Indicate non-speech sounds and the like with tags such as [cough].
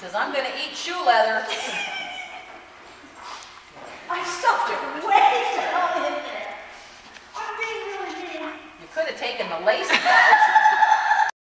Says I'm gonna eat shoe leather. [laughs] I stuffed it way down in there. I'm being really mean. You could have taken the lace. out.